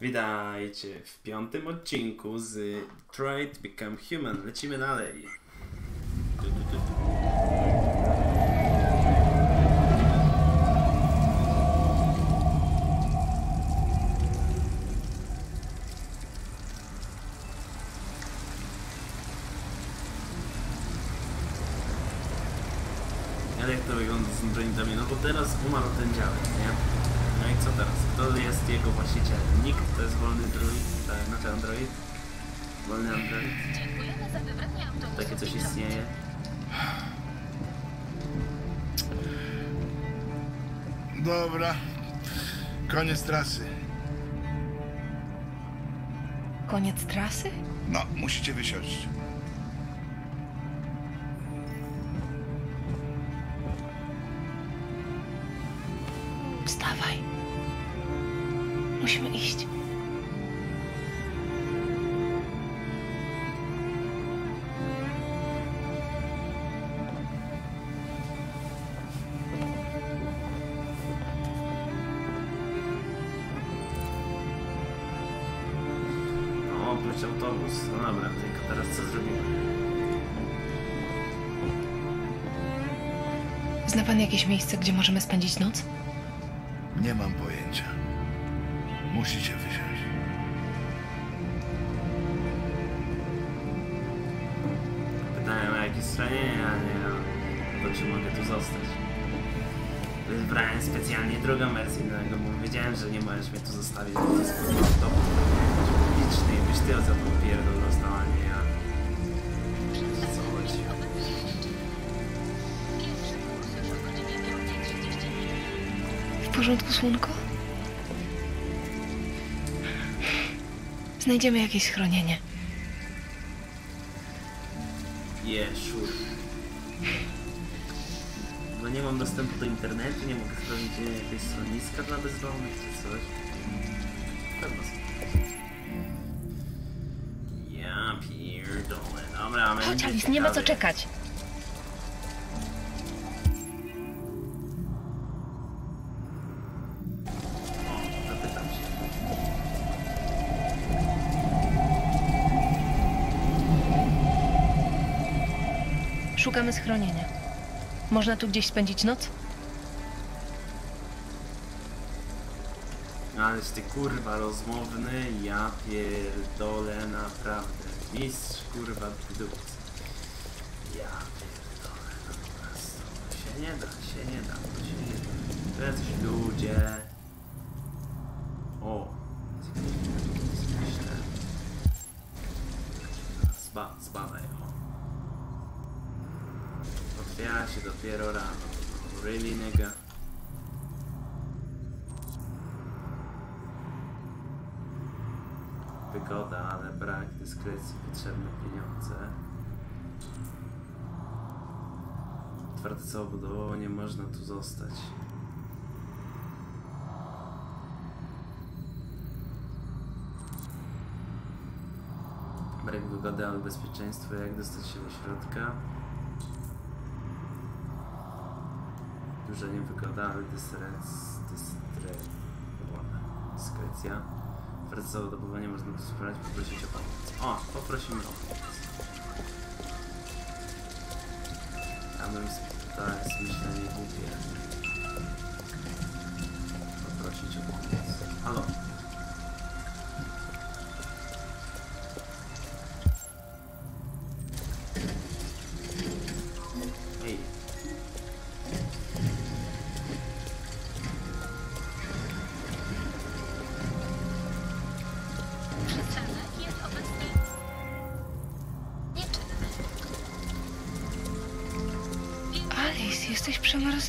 Witajcie w piątym odcinku z Detroit Become Human. Lecimy dalej. Tu. Ale jak to wygląda z tym? No bo teraz umarł ten Dobra. Koniec trasy. Koniec trasy? No, musicie wysiąść. Wstawaj. Musimy iść. No dobra, tylko teraz co zrobimy? Zna pan jakieś miejsce, gdzie możemy spędzić noc? Nie mam pojęcia. Musicie wysiąść. Pytałem o jakieś schronienie, a nie o to, czy mogę tu zostać. Wybrałem specjalnie drugą wersję, dlatego bo wiedziałem, że nie możesz mnie tu zostawić, bo to jest i byś ty za tą pierdol dostał, a nie ja. Co chodzi? Pierwszy kurs już o godzinie 5.30. W porządku, słonko? Znajdziemy jakieś schronienie. Je, sure. Bo nie mam dostępu do internetu, nie mogę sprawdzić jakieś schroniska dla bezdomnych czy coś. Pewno Dobra, Chodź, Alice, nie ma co czekać. O, zapytam się. Szukamy schronienia. Można tu gdzieś spędzić noc? Ależ ty kurwa rozmowny, ja pierdolę naprawdę. Mistrz kurwa dupcy. Ja pierdolę, no po prostu. To się nie da, się nie da, to się nie da. To jacyś ludzie. O. Zba, zbadaj, o. Otwiera się dopiero rano. Really nigga? Wygoda, ale brak dyskrecji, potrzebne pieniądze. Otwarte całobudowo, nie można tu zostać. Brak wygody, ale bezpieczeństwo, jak dostać się do środka. Duża niewygoda, ale dystres, dystre, dyskrecja. Wraz z załadowaniem można spróbować poprosić o pomoc. O, poprosimy o pomoc. Bym sp- to jest myślenie głupie. Poprosić o pomoc. Halo.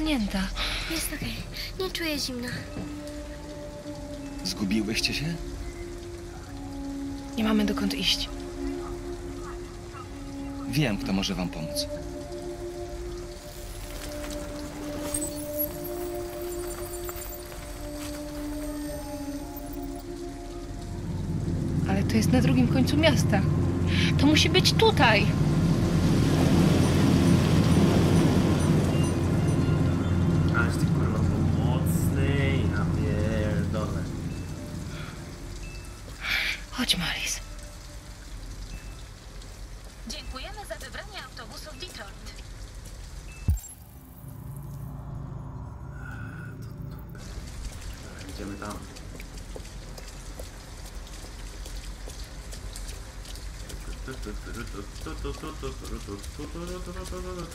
Przemarznięta. Jest okej. Nie czuję zimna. Zgubiłyście się? Nie mamy dokąd iść. Wiem, kto może wam pomóc. Ale to jest na drugim końcu miasta. To musi być tutaj.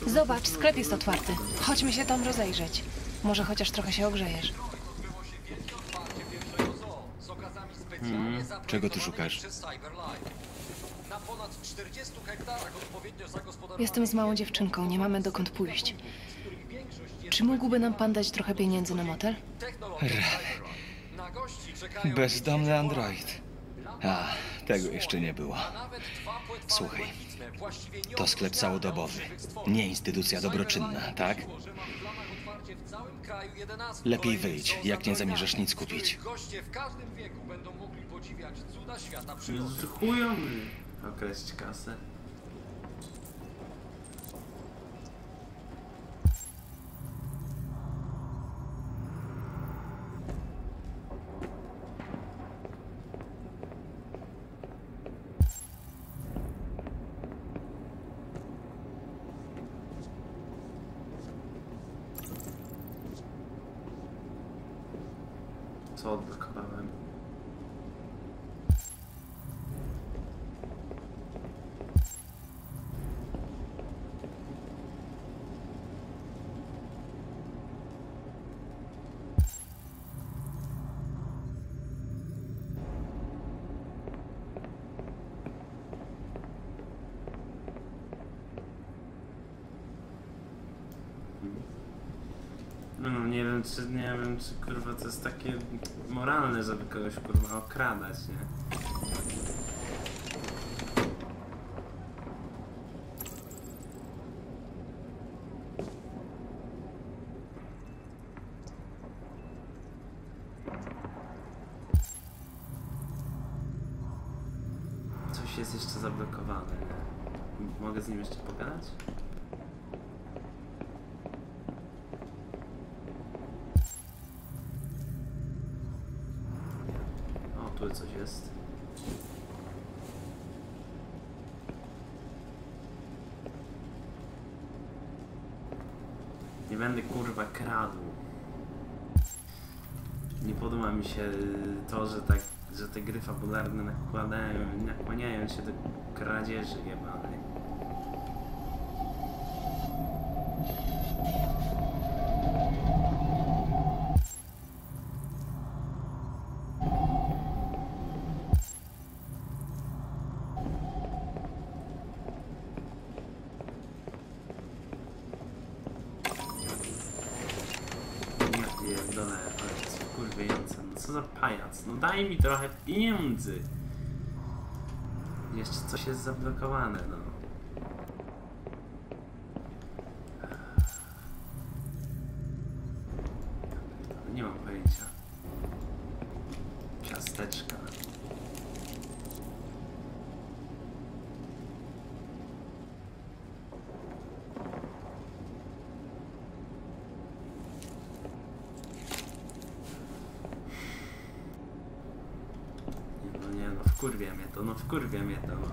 Zobacz, sklep jest otwarty. Chodźmy się tam rozejrzeć. Może chociaż trochę się ogrzejesz. Hmm, czego tu szukasz? Jestem z małą dziewczynką, nie mamy dokąd pójść. Czy mógłby nam pan dać trochę pieniędzy na motel? Bezdomny android. A, tego jeszcze nie było. Słuchaj, to sklep całodobowy, nie instytucja dobroczynna, tak? Lepiej wyjdź, jak nie zamierzasz nic kupić. Goście w określić kasę. Co odblokowałem? Czy nie wiem czy kurwa to jest takie moralne, żeby kogoś kurwa okradać, nie? Coś jest jeszcze zablokowane. Mogę z nim jeszcze pogadać? Coś jest. Nie będę kurwa kradł. Nie podoba mi się to, że tak, że te gry fabularne nakładają, nakłaniają się do kradzieży jebanej. Ja pierdolę, ale to jest wkurwiające. No co za pajac? No daj mi trochę pieniędzy. Jeszcze coś jest zablokowane, no. Nie mam pojęcia. Ciasteczka. Nie, No nie, no wkurwia mnie to, no wkurwia mnie to, no.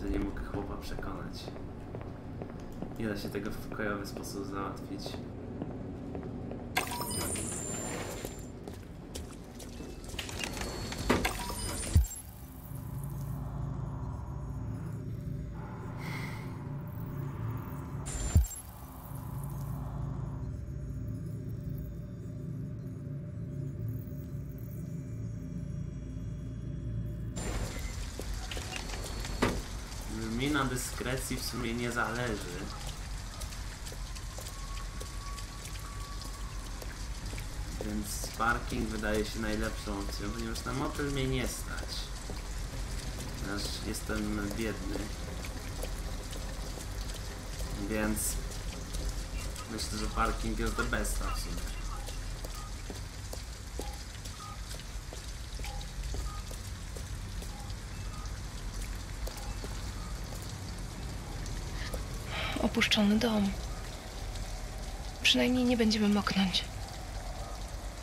Że nie mogę chłopa przekonać. Nie da się tego w pokojowy sposób załatwić. Dyskrecji w sumie nie zależy. Więc parking wydaje się najlepszą opcją, ponieważ na motel mnie nie stać. Ponieważ jestem biedny. Więc myślę, że parking jest the best sumie. Opuszczony dom. Przynajmniej nie będziemy moknąć.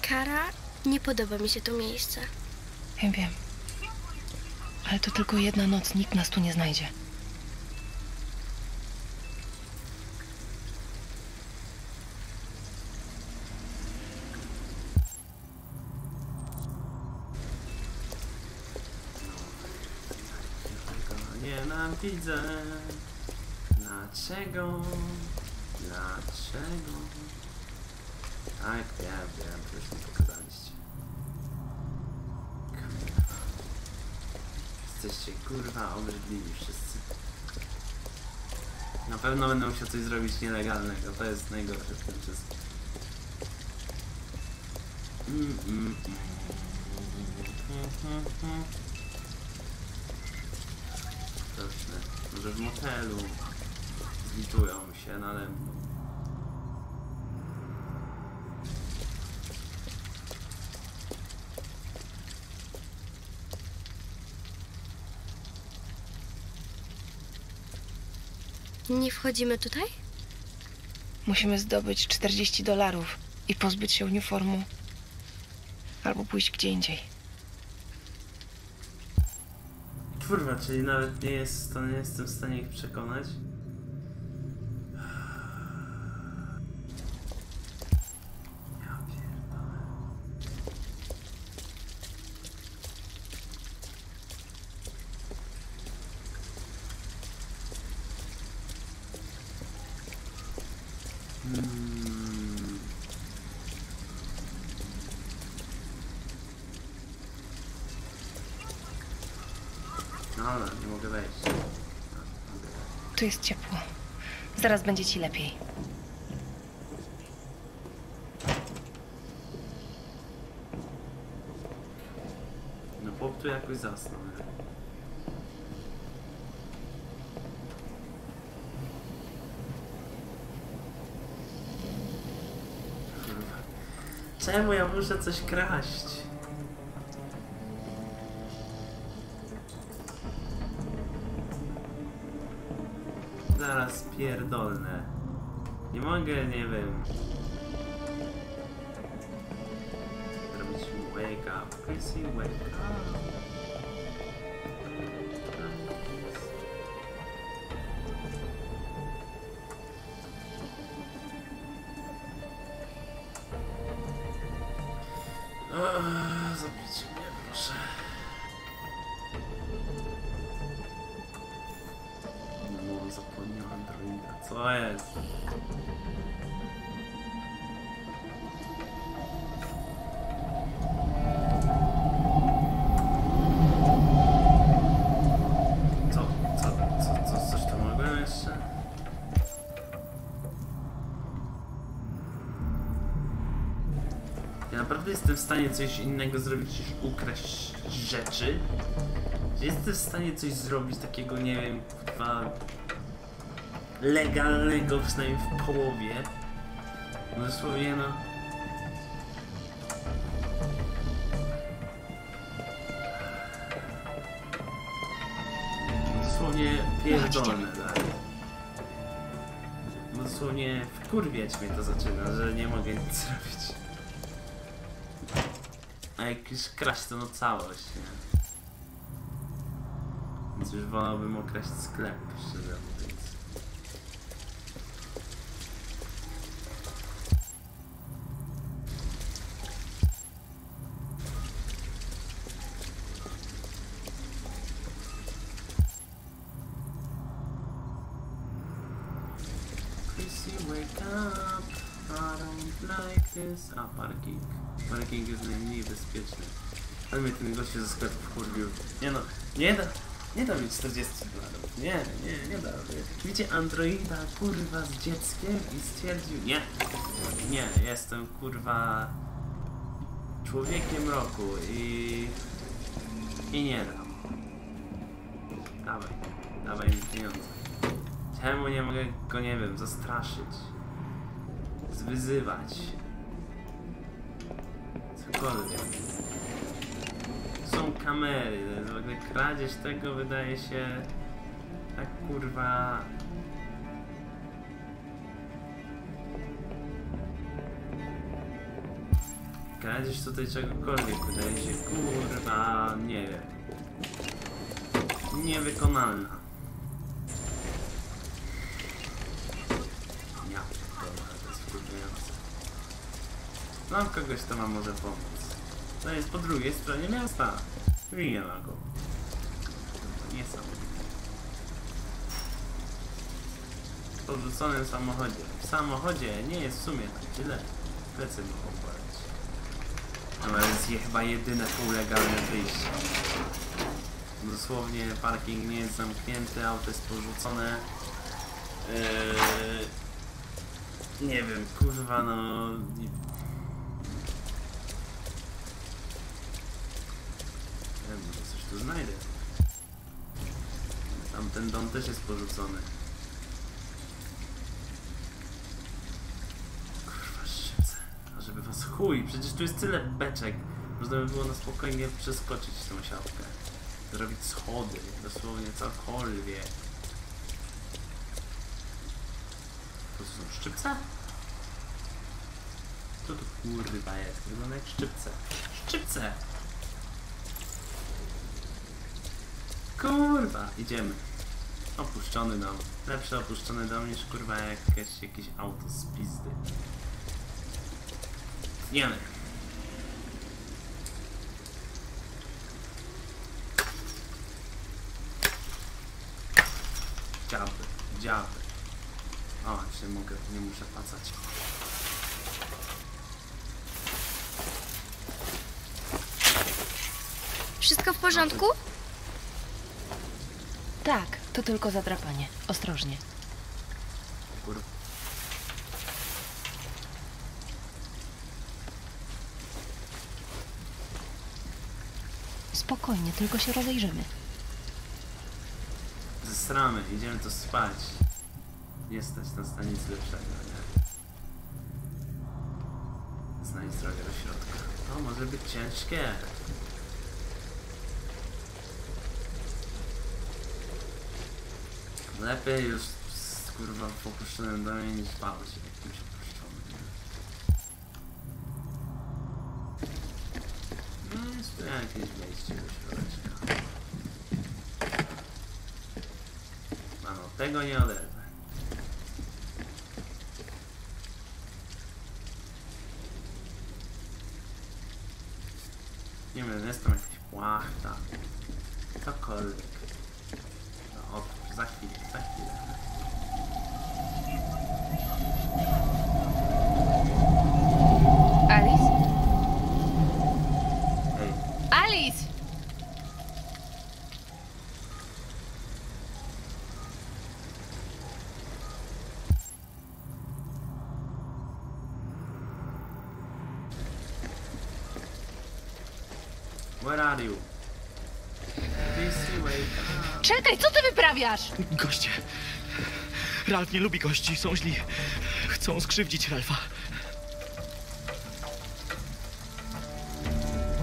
Kara, nie podoba mi się to miejsce. Wiem, wiem. Ale to tylko jedna noc, nikt nas tu nie znajdzie. Tego nienawidzę. Dlaczego? Dlaczego? Tak, wiem, wiem, to już mi pokazaliście. Kurwa. Jesteście kurwa obrzydliwi wszyscy. Na pewno będę musiał coś zrobić nielegalnego, to jest najgorsze w tym wszystkim. Mm, mm, mm. Może w motelu zlitują się nade mną. Nie wchodzimy tutaj? Musimy zdobyć 40 dolarów i pozbyć się uniformu. Albo pójść gdzie indziej. Kurwa, czyli nawet nie jest, to nie jestem w stanie ich przekonać. Hmm. No ale nie mogę wejść. Tu jest ciepło. Zaraz będzie ci lepiej. No chłop tu jakoś zasnął. nie? Kurwa. Czemu ja muszę coś kraść? Zaraz pierdolne. Nie mogę, nie wiem. Zrobić wake up. Chrissy, wake up. Jestem w stanie coś innego zrobić niż ukraść rzeczy. Czy jestem w stanie coś zrobić takiego, nie wiem, kurwa, legalnego przynajmniej w połowie? No dosłownie no. Dosłownie pierdolne dalej. Dosłownie wkurwiać mnie to zaczyna, że nie mogę nic zrobić. A jak kraść to no całość, nie? Więc już wolałbym okraść sklep, szczerze mówiąc. Chrissy, wake up. I don't like this. A, parking. Parking jest najmniej bezpieczny. Ale mnie ten gościu ze sklepu wkurwił. Nie no, nie da, nie da mi 40 dolarów. Nie, nie, nie da. Widzicie androida, kurwa, z dzieckiem i stwierdził, nie, nie, jestem, kurwa, człowiekiem roku i, i nie dam. Dawaj, dawaj mi pieniądze. Czemu nie mogę go, nie wiem, zastraszyć? Zwyzywać. Cokolwiek. Są kamery, to jest w ogóle kradzież tego wydaje się tak kurwa... Kradzież tutaj czegokolwiek wydaje się kurwa, nie wiem. niewykonalna. Ja pierdolę, to jest wkurwiające. Mam kogoś, kto ma może pomóc. To jest po drugiej stronie miasta. Nie ma go. To Niesamowite. W porzuconym samochodzie. W samochodzie nie jest w sumie tak źle. Plecy mogą ale jest je chyba jedyne półlegalne wyjście. Dosłownie parking nie jest zamknięty, auto jest porzucone. Eee, nie wiem, kurwa no... nie- Nie tu znajdę. Tamten dom też jest porzucony. Kurwa, szybce. A żeby was chuj, przecież tu jest tyle beczek. Można by było na spokojnie przeskoczyć tą siatkę. Zrobić schody, dosłownie cokolwiek. To są szczypce? Co to kurwa jest? Wygląda jak szczypce. Szczypce! Kurwa, idziemy. Opuszczony dom. Lepszy opuszczony dom niż kurwa jakieś, jakieś auto z pizdy. Idziemy. Dziaby, dziaby. O, jeszcze mogę, nie muszę pacać. Wszystko w porządku? To tylko zadrapanie. Ostrożnie. Kurwa. Spokojnie, tylko się rozejrzymy. Zesramy, idziemy tu spać. Nie stać na stanicy lepszego, nie? Znajdź drogę do środka. To może być ciężkie. Lepiej już z, kurwa w opuszczonym domie niż w jakimś opuszczonym. No jest tu jakieś wejście do środka. A no, tego nie oderwę. Nie wiem, jest tam jakaś płachta. Cokolwiek. No, o, za chwilę, za chwilę. Alice? Ej, Alice! where are you? Please wake up. Czekaj, co ty wyprawiasz? Goście. Ralf nie lubi gości, są źli. Chcą skrzywdzić Ralfa.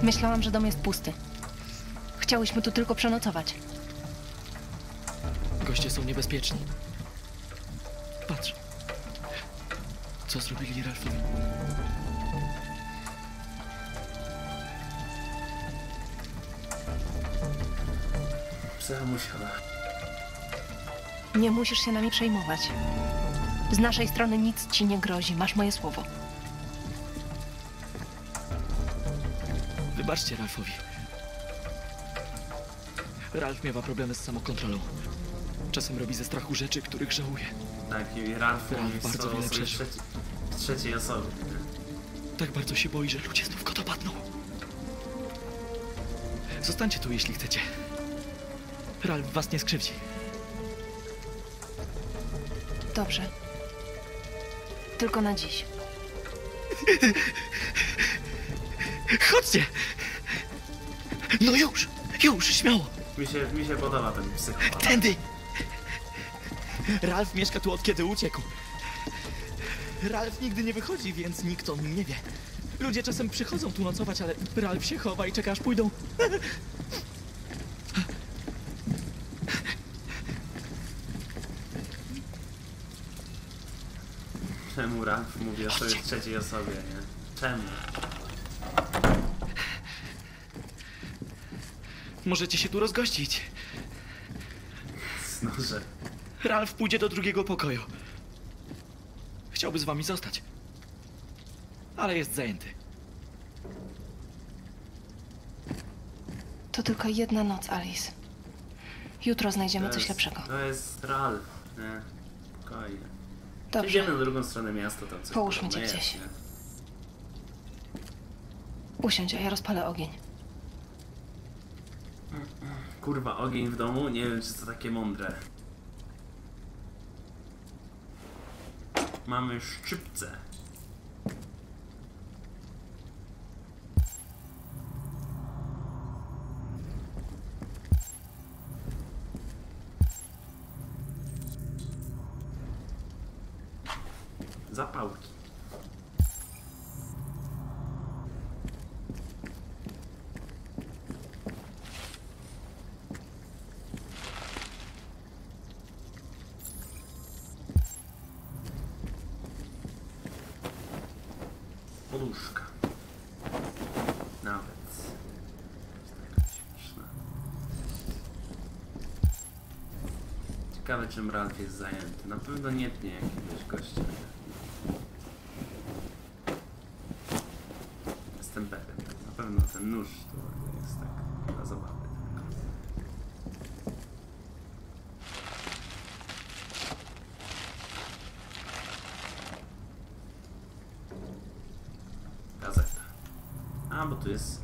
Myślałam, że dom jest pusty. Chciałyśmy tu tylko przenocować. Goście są niebezpieczni. Patrz. Co zrobili Ralfowi? Psa musiała. Nie musisz się nami przejmować. Z naszej strony nic ci nie grozi, masz moje słowo. Wybaczcie Ralfowi. Ralf miewa problemy z samokontrolą. Czasem robi ze strachu rzeczy, których żałuje. Tak, i Ralf Ralf bardzo wiele przeżył. w trzeciej osobie. nie? Tak bardzo się boi, że ludzie znów go dopadną. Zostańcie tu, jeśli chcecie. Ralf was nie skrzywdzi. Dobrze. Tylko na dziś. Chodźcie! No już! Już, śmiało! Mi się, mi się podoba ten psychopat. Tędy! Ralf mieszka tu od kiedy uciekł. Ralf nigdy nie wychodzi, więc nikt o nim nie wie. Ludzie czasem przychodzą tu nocować, ale Ralf się chowa i czeka aż pójdą. Czemu Ralf mówi o sobie w trzeciej osobie, nie? Czemu? Możecie się tu rozgościć. noże. Ralf pójdzie do drugiego pokoju. Chciałby z wami zostać. Ale jest zajęty. To tylko jedna noc, Alice. Jutro znajdziemy coś lepszego. To jest Ralf, nie? Spokojnie. Dobrze. Idziemy na drugą stronę miasta, tam coś Połóżmy cię gdzieś. Usiądź, a ja rozpalę ogień. Kurwa, ogień w domu? Nie wiem, czy to takie mądre. Mamy szczypce. Zapałki. Poduszka. Nawet. Jest taka śmieszna. Ciekawe, czym Ralf jest zajęty. Na pewno nie tnie jakiegoś gościa. Jestem pewien. Na pewno ten nóż to jest tak zabawy tylko. Gazeta. A, bo tu jest...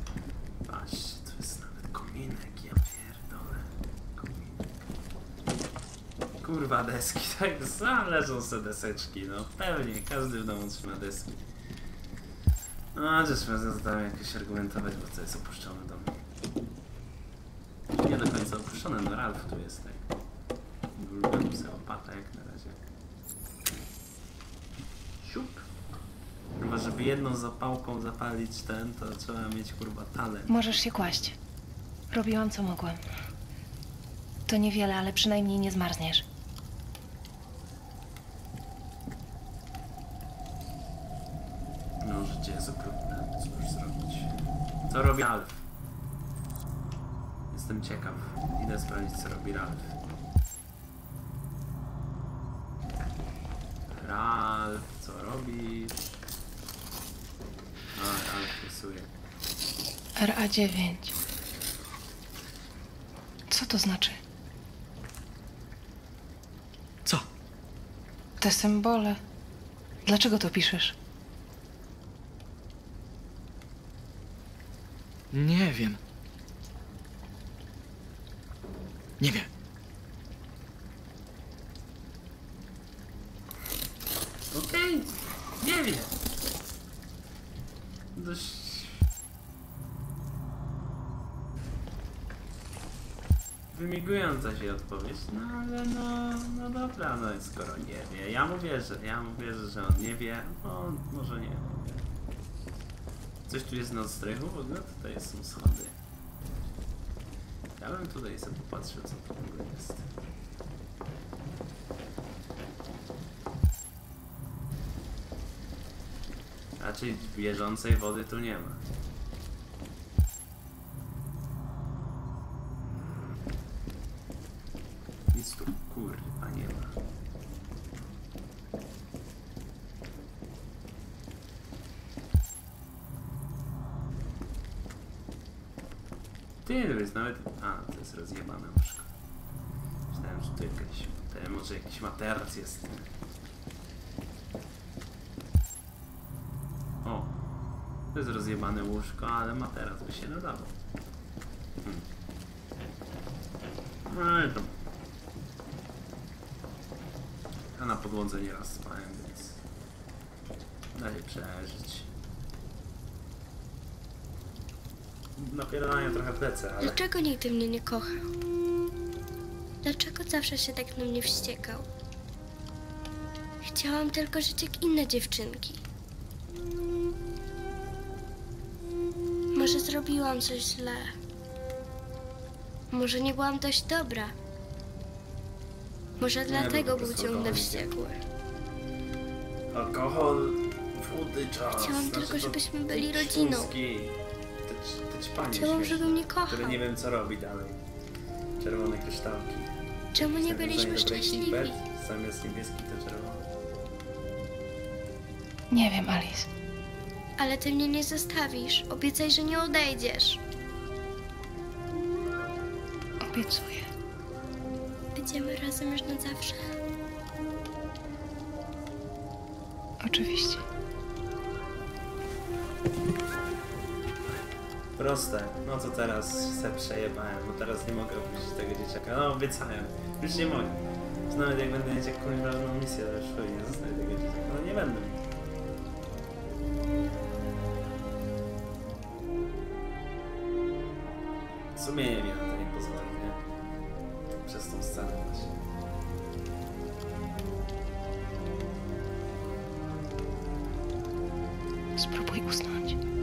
Kurwa, deski, tak zależą se deseczki, no pewnie, każdy w domu trzyma deski. No, można tam jakoś argumentować, bo to jest opuszczony dom. Nie do końca opuszczony, no Ralf tu jest, tak. Ulubiony psychopata jak na razie. Siup. Chyba, żeby jedną zapałką zapalić ten, to trzeba mieć kurwa talent. Możesz się kłaść. Robiłam co mogłem. To niewiele, ale przynajmniej nie zmarzniesz. No, życie jest okrutne. Cóż zrobić? Co robi Ralf? Jestem ciekaw. Idę sprawdzić, co robi Ralf. Ralf, co robisz? A, Ralf rysuje. RA9. Co to znaczy? Co? Te symbole. Dlaczego to piszesz? Wiem. Nie wiem. Okej, nie wiem. Dość... Wymigująca się odpowiedź, no ale no, no dobra, no skoro nie wie, ja mu wierzę, ja mu wierzę, że on nie wie, no może nie wie. Coś tu jest na strychu? W ogóle tutaj są schody. Ja bym tutaj sobie popatrzył, co to w ogóle jest. Raczej bieżącej wody tu nie ma. Nic tu kurwa nie ma. Ty, to jest nawet... To jest rozjebane łóżko. Myślałem, że tu jakaś... To może jakiś materac jest. O, to jest rozjebane łóżko, ale materac by się nadawał. Hmm. No i to... Ja na podłodze nieraz spałem, więc... Daje przeżyć. Trochę plecy, ale... Dlaczego nigdy mnie nie kochał? Dlaczego zawsze się tak na mnie wściekał? Chciałam tylko żyć jak inne dziewczynki. Może zrobiłam coś źle. Może nie byłam dość dobra. Może dlatego po był ciągle wściekły. Alkohol, wody, czas. Chciałam znaczy tylko, żebyśmy byli rodziną. Te ćpanie Chciałam, żeby mnie Które kochał. nie wiem co robi dalej. Czerwone kryształki. Czemu nie byliśmy szczęśliwi? Bad, Zamiast niebieski to czerwony. Nie wiem, Alice. Ale ty mnie nie zostawisz. Obiecaj, że nie odejdziesz. Obiecuję. Będziemy razem już na zawsze. Oczywiście. Proste. No to teraz se przejebałem, bo teraz nie mogę opuścić tego dzieciaka. No obiecałem. Już nie mogę. Już Nawet jak będę mieć jakąś ważną misję, to już nie zostawię tego dzieciaka. No nie będę. Sumienie mi na to nie pozwoli, nie? Przez tą scenę właśnie. Spróbuj usnąć.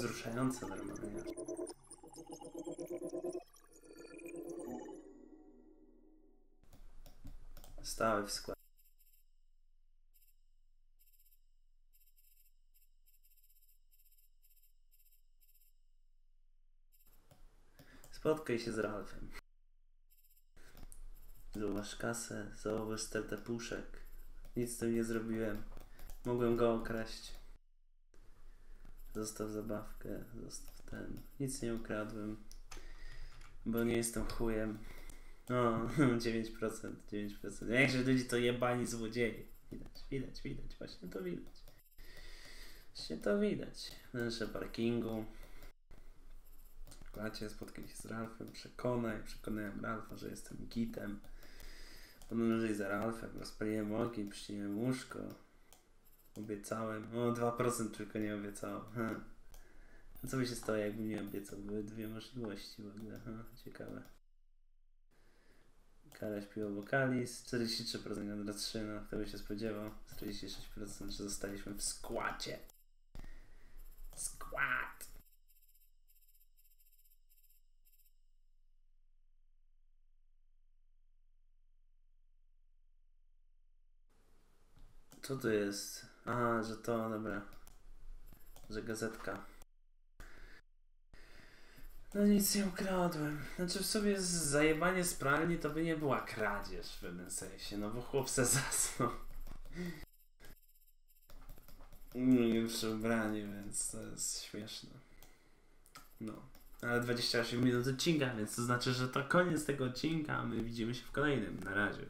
Wzruszające normalnie. Stały w składzie. Spotkaj się z Ralfem. Zauważ kasę, zauważ stertę puszek. Nic z tym nie zrobiłem. Mogłem go okraść. Zostaw zabawkę, zostaw ten. Nic nie ukradłem, bo nie jestem chujem. No, 9%, 9%. Większość ludzi to jebani złodzieje. Widać, widać, widać, właśnie to widać. Właśnie to widać. Wnętrze parkingu. Klacie, spotkaj się z Ralfem, przekonaj, przekonałem Ralfa, że jestem gitem. Podążyli za Ralfem, rozpaliłem ogień, przyciąłem łóżko. Obiecałem. O, 2% tylko nie obiecałem. Hm. A co by się stało, jakbym nie obiecał? Były dwie możliwości w ogóle. Ha, ciekawe. Kara śpiewa wokalis. 43% na 3, no kto by się spodziewał. 46%, że zostaliśmy w składzie. Skład! Co to jest? Aha, że to, dobra. Że gazetka. No nic nie ukradłem. Znaczy w sobie zajebanie z pralni to by nie była kradzież w pewnym sensie, no bo chłop zasnął. Nie przy ubraniu, więc to jest śmieszne. No. Ale 28 minut odcinka, więc to znaczy, że to koniec tego odcinka, a my widzimy się w kolejnym. Na razie.